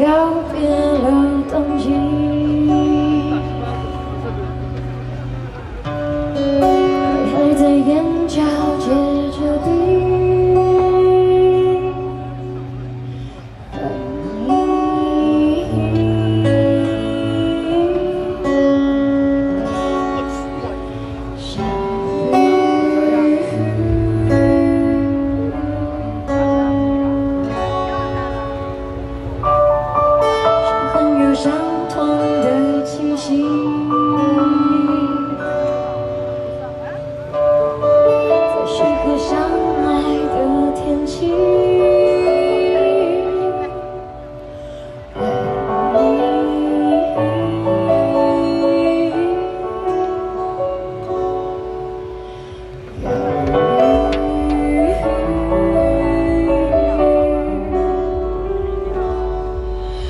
go in. 在适合相爱的天气，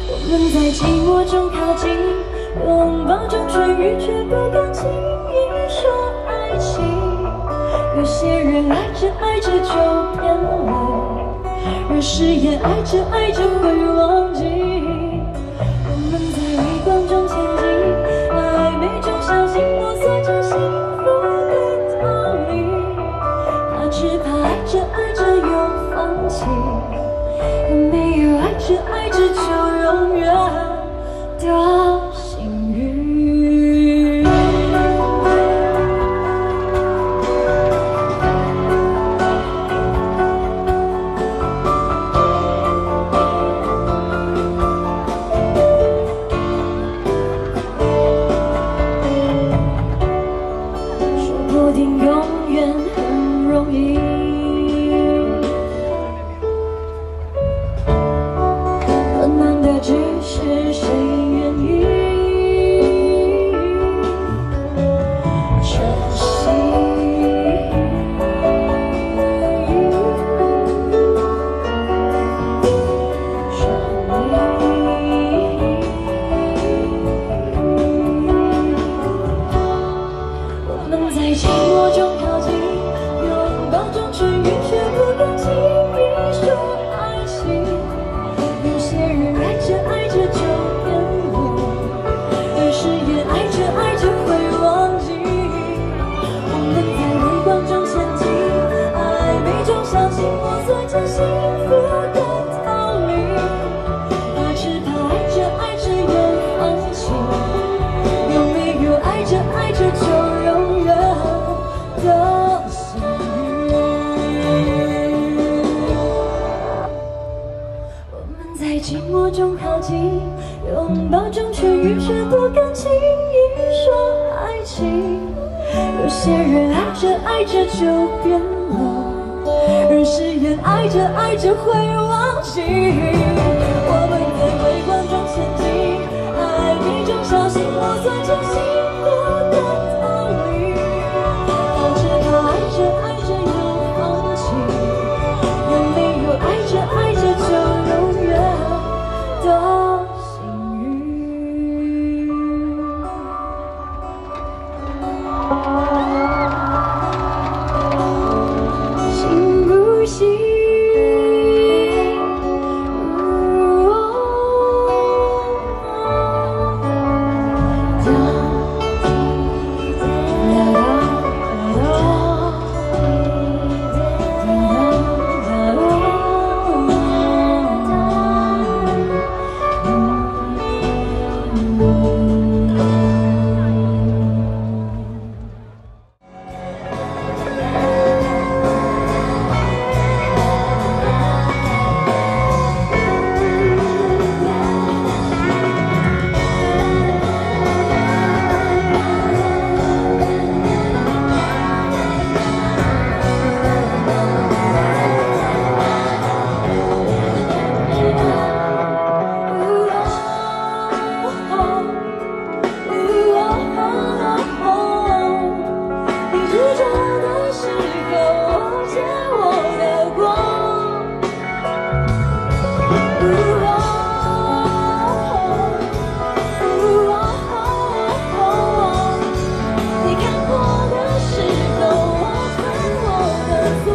我们在寂寞中靠近。拥抱中痊愈，却不敢轻易说爱情。有些人爱着爱着就变了，而誓言爱着爱着会忘记。我们在微光中前进，暧昧中小心摸索着幸福的逃离。他只怕爱着爱着又放弃，有没有爱着爱着就永远的？火中靠近拥抱中痊愈却不敢轻易说爱情。有些人爱着爱着就变了而誓言爱着爱着会忘记我们在微光中前进爱你中小心我算清醒你看破的时候我看破的多